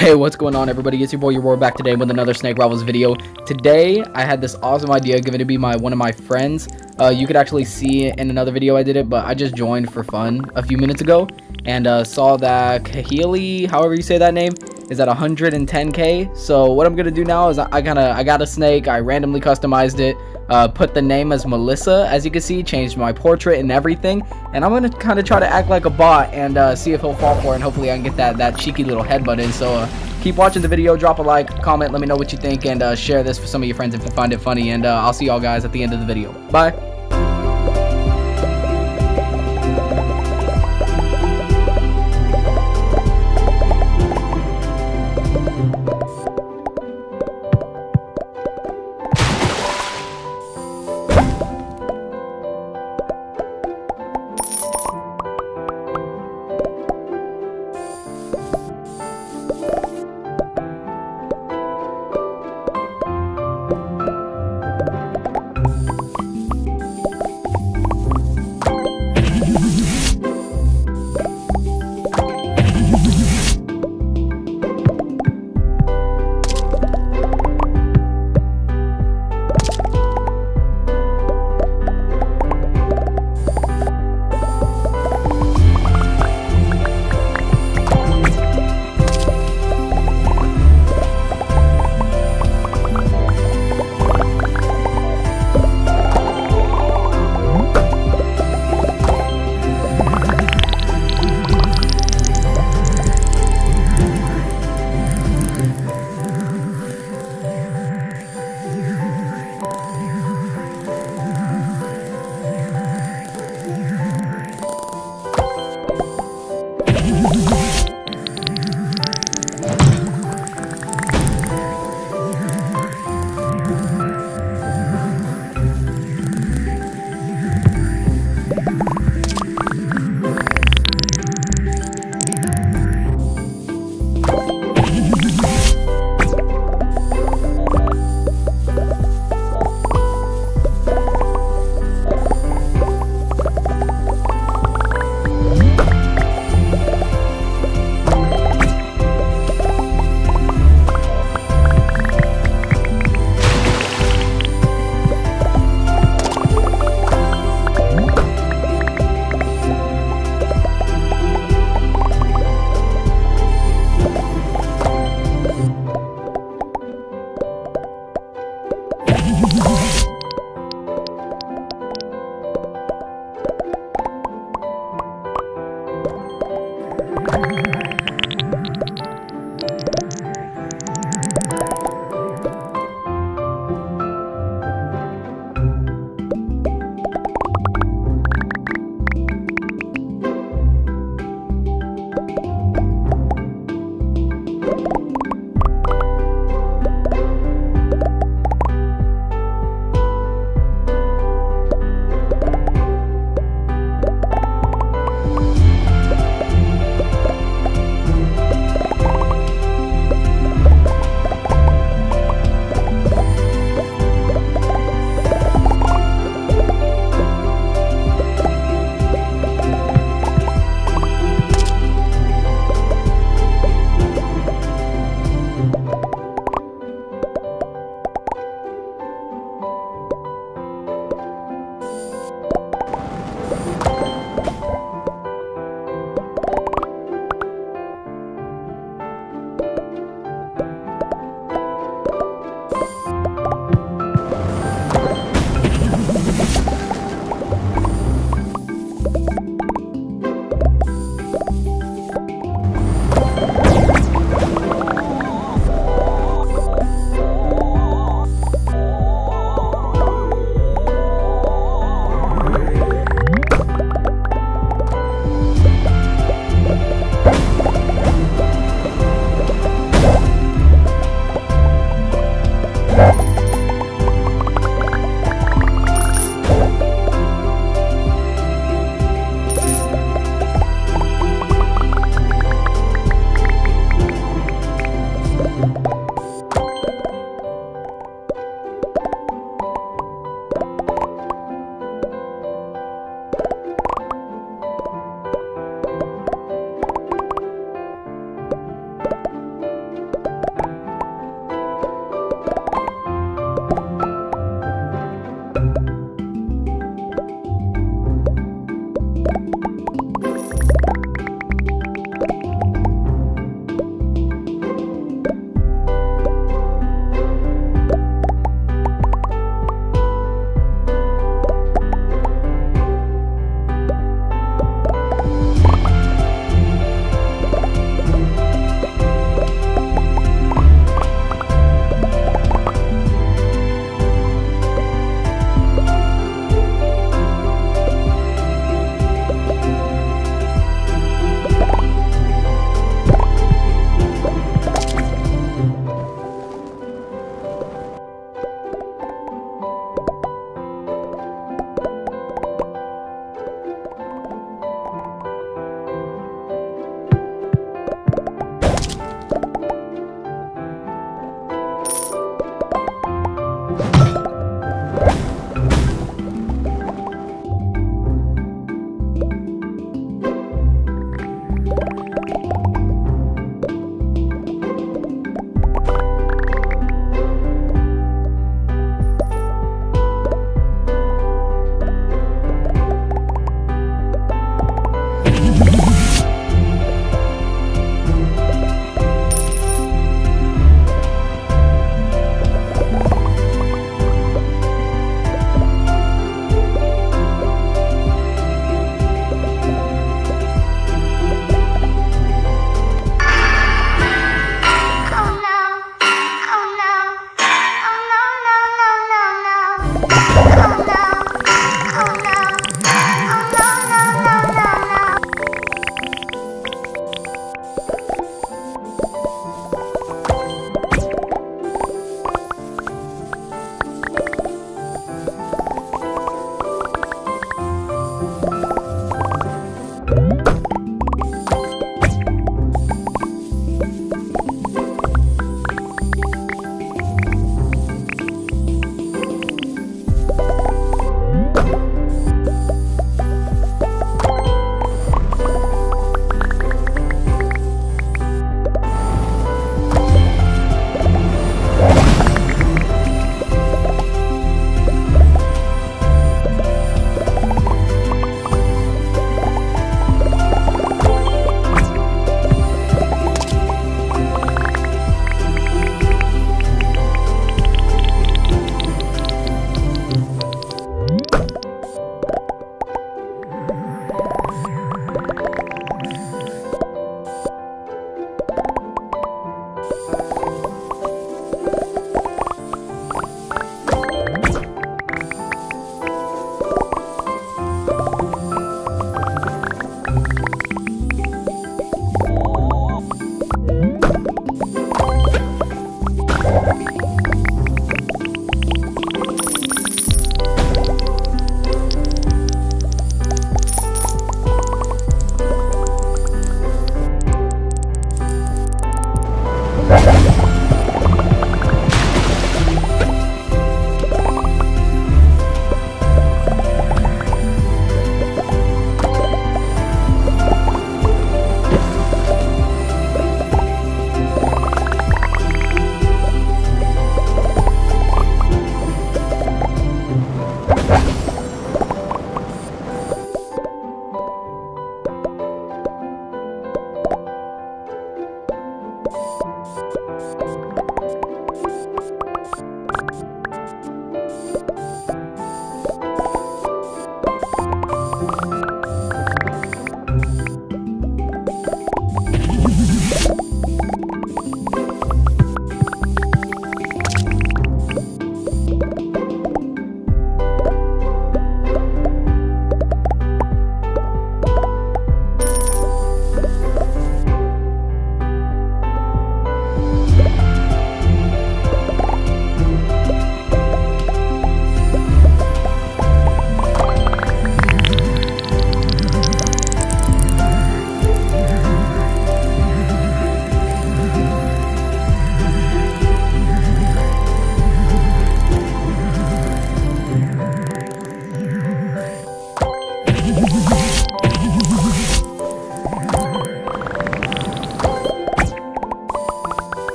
Hey, what's going on everybody? It's your boy, YROR back today with another Snake Rivals video. Today, I had this awesome idea given to me by one of my friends. Uh, you could actually see in another video I did it, but I just joined for fun a few minutes ago and uh, saw that Kahili, however you say that name, is at 110k. So what I'm gonna do now is I, I kind of I got a snake, I randomly customized it, uh, put the name as Melissa, as you can see, changed my portrait and everything, and I'm gonna kind of try to act like a bot and uh, see if he'll fall for it, and hopefully I can get that that cheeky little headbutt in. So uh, keep watching the video, drop a like, comment, let me know what you think, and uh, share this for some of your friends if you find it funny, and uh, I'll see y'all guys at the end of the video. Bye.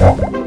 Oh.